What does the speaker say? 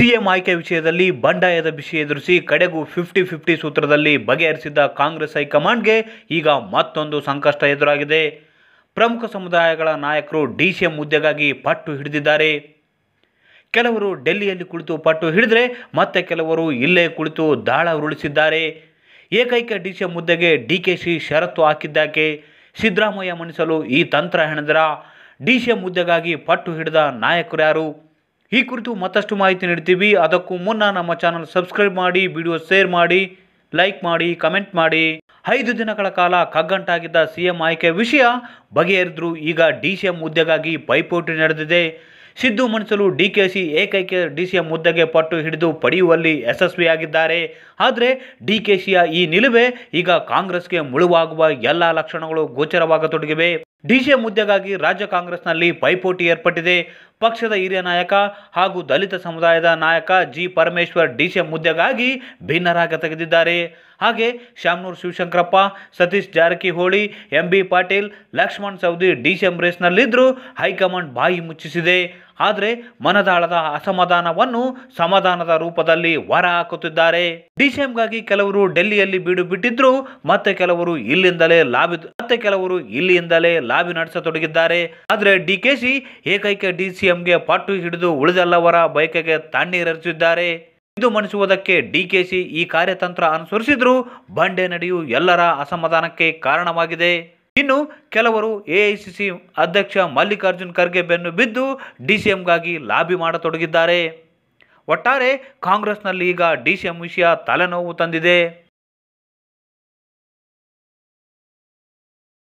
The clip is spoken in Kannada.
ಸಿಎಂ ಆಯ್ಕೆ ವಿಷಯದಲ್ಲಿ ಬಂಡಾಯದ ಬಿಸಿ ಎದುರಿಸಿ ಕಡೆಗೂ ಫಿಫ್ಟಿ ಫಿಫ್ಟಿ ಸೂತ್ರದಲ್ಲಿ ಬಗೆಹರಿಸಿದ್ದ ಕಾಂಗ್ರೆಸ್ ಹೈಕಮಾಂಡ್ಗೆ ಈಗ ಮತ್ತೊಂದು ಸಂಕಷ್ಟ ಎದುರಾಗಿದೆ. ಪ್ರಮುಖ ಸಮುದಾಯಗಳ ನಾಯಕರು ಡಿಸಿಎಂ ಹುದ್ದೆಗಾಗಿ ಪಟ್ಟು ಹಿಡಿದಿದ್ದಾರೆ. ಕೆಲವರು ಡೆಲ್ಲಿಯಲ್ಲಿ ಕುಳಿತು ಪಟ್ಟು ಹಿಡಿದರೆ ಮತ್ತೆ ಕೆಲವರು ಇಲ್ಲೇ ಕುಳಿತು ದಾಳ ಉರುಳಿಸಿದ್ದಾರೆ. ಏಕೈಕ ಡಿಸಿಎಂ ಹುದ್ದೆಗೆ ಡಿ ಕೆ ಸಿ ಷರತ್ತು ಹಾಕಿದ್ದಾಕೆ? ಸಿದ್ದರಾಮಯ್ಯ ಮಣಿಸಲು ಈ ತಂತ್ರ ಹೆಣೆದರ? ಡಿಸಿಎಂ ಹುದ್ದೆಗಾಗಿ ಪಟ್ಟು ಹಿಡಿದ ನಾಯಕರು ಯಾರು? ಈ ಕುರಿತು ಮತ್ತಷ್ಟು ಮಾಹಿತಿ ನೀಡ್ತೀವಿ ಅದಕ್ಕೂ ಮುನ್ನ ನಮ್ಮ ಚಾನಲ್ ಸಬ್ಸ್ಕ್ರೈಬ್ ಮಾಡಿ, ವಿಡಿಯೋ ಶೇರ್ ಮಾಡಿ, ಲೈಕ್ ಮಾಡಿ, ಕಮೆಂಟ್ ಮಾಡಿ. ಐದು ದಿನಗಳ ಕಾಲ ಕಗ್ಗಂಟಾಗಿದ್ದ ಸಿಎಂ ಆಯ್ಕೆ ವಿಷಯ ಬಗೆಹರಿದ್ರು. ಈಗ ಡಿಸಿಎಂ ಹುದ್ದೆಗಾಗಿ ಪೈಪೋಟಿ ನಡೆದಿದೆ. ಸಿದ್ದು ಮಣಿಸಲು ಸಿ, ಏಕೈಕ ಡಿಸಿಎಂ ಹುದ್ದೆಗೆ ಪಟ್ಟು ಹಿಡಿದು ಪಡೆಯುವಲ್ಲಿ ಯಶಸ್ವಿಯಾಗಿದ್ದಾರೆ. ಆದರೆ ಡಿಕೆಶಿಯ ಈ ನಿಲುವೆ ಈಗ ಕಾಂಗ್ರೆಸ್ಗೆ ಮುಳುವಾಗುವ ಎಲ್ಲ ಲಕ್ಷಣಗಳು ಗೋಚರವಾಗತೊಡಗಿವೆ. ಡಿಸಿಎಂ ಮುದ್ದೆಗಾಗಿ ರಾಜ್ಯ ಕಾಂಗ್ರೆಸ್ನಲ್ಲಿ ಪೈಪೋಟಿ ಏರ್ಪಟ್ಟಿದೆ. ಪಕ್ಷದ ಹಿರಿಯ ನಾಯಕ ಹಾಗೂ ದಲಿತ ಸಮುದಾಯದ ನಾಯಕ ಜಿ ಪರಮೇಶ್ವರ್ ಡಿಸಿಎಂ ಮುದ್ದೆಗಾಗಿ ಭಿನ್ನರಾಗ ತೆಗೆದಿದ್ದಾರೆ. ಹಾಗೆ ಶಾಮನೂರು ಶಿವಶಂಕರಪ್ಪ, ಸತೀಶ್ ಜಾರಕಿಹೊಳಿ ಎಂ ಬಿ ಪಾಟೀಲ್, ಲಕ್ಷ್ಮಣ್ ಸವದಿ ಡಿಜೆ ರೇಸ್ನಲ್ಲಿದ್ದರೂ ಹೈಕಮಾಂಡ್ ಬಾಯಿ ಮುಚ್ಚಿಸಿದೆ. ಆದರೆ ಮನದಾಳದ ಅಸಮಾಧಾನವನ್ನು ಸಮಾಧಾನದ ರೂಪದಲ್ಲಿ ಹೊರ ಹಾಕುತ್ತಿದ್ದಾರೆ. ಡಿಸಿಎಂಗಾಗಿ ಕೆಲವರು ಡೆಲ್ಲಿಯಲ್ಲಿ ಬೀಡು ಬಿಟ್ಟಿದ್ರು ಮತ್ತೆ ಕೆಲವರು ಇಲ್ಲಿಂದಲೇ ಲಾಭ, ಮತ್ತೆ ಕೆಲವರು ಇಲ್ಲಿಂದಲೇ ಲಾಬಿ ನಡೆಸತೊಡಗಿದ್ದಾರೆ. ಆದರೆ ಡಿಕೆಶಿ ಏಕೈಕ ಡಿಸಿಎಂಗೆ ಪಟ್ಟು ಹಿಡಿದು ಉಳಿದೆಲ್ಲವರ ಬಯಕೆಗೆ ತಣ್ಣೀರೆರಚಿದ್ದಾರೆ ಇದು ಮಣಿಸುವುದಕ್ಕೆ ಡಿಕೆಸಿ ಈ ಕಾರ್ಯತಂತ್ರ ಅನುಸರಿಸಿದ್ರು ಬಂಡೆ ನಡೆಯು ಎಲ್ಲರ ಅಸಮಾಧಾನಕ್ಕೆ ಕಾರಣವಾಗಿದೆ. ಇನ್ನು ಕೆಲವರು ಎಐಸಿಸಿ ಅಧ್ಯಕ್ಷ ಮಲ್ಲಿಕಾರ್ಜುನ್ ಖರ್ಗೆ ಬೆನ್ನು ಬಿದ್ದು ಡಿಸಿಎಂಗಾಗಿ ಲಾಬಿ ಮಾಡತೊಡಗಿದ್ದಾರೆ. ಒಟ್ಟಾರೆ ಕಾಂಗ್ರೆಸ್ನಲ್ಲಿ ಈಗ ಡಿಸಿಎಂ ವಿಷಯ ತಲೆನೋವು ತಂದಿದೆ.